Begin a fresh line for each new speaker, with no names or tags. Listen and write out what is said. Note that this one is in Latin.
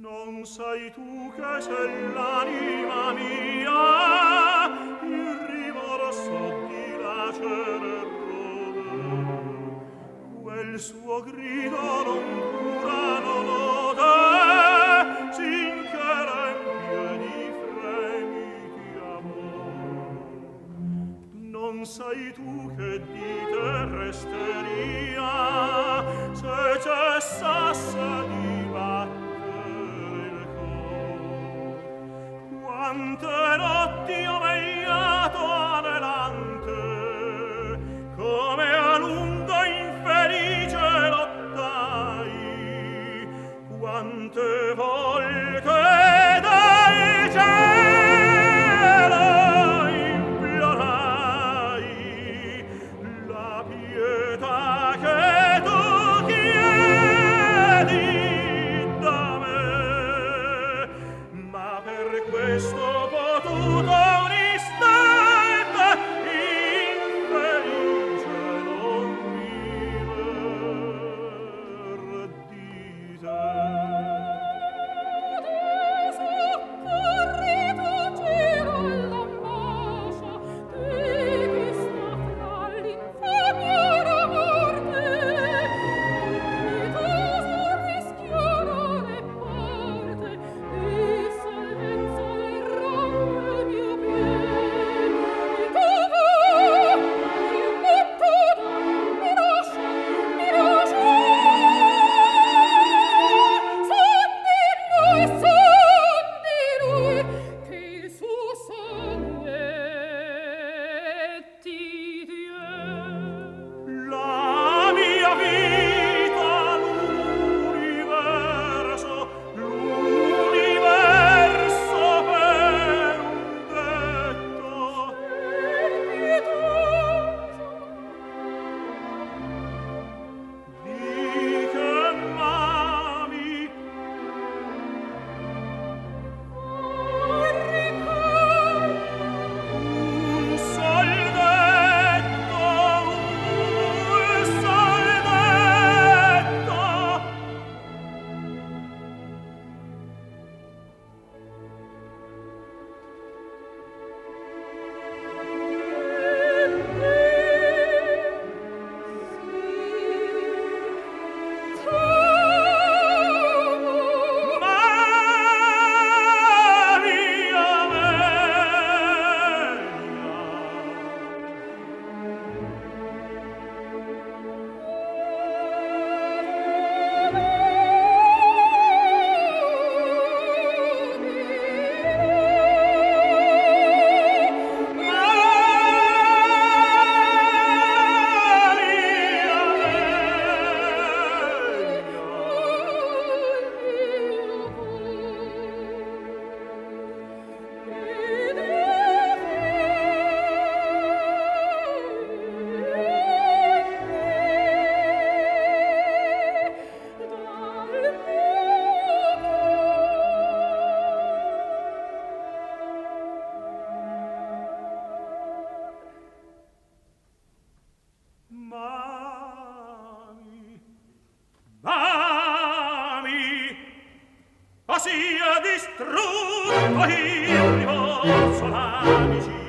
Non sai tu che sei l'anima mia, il rimorso di lacere rode. Quel suo grido non cura, non ode, sinché rempie di fremiti amore. Non sai tu che di te resta cantare Oh, the voi io solani